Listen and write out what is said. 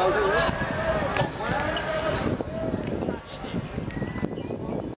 thousand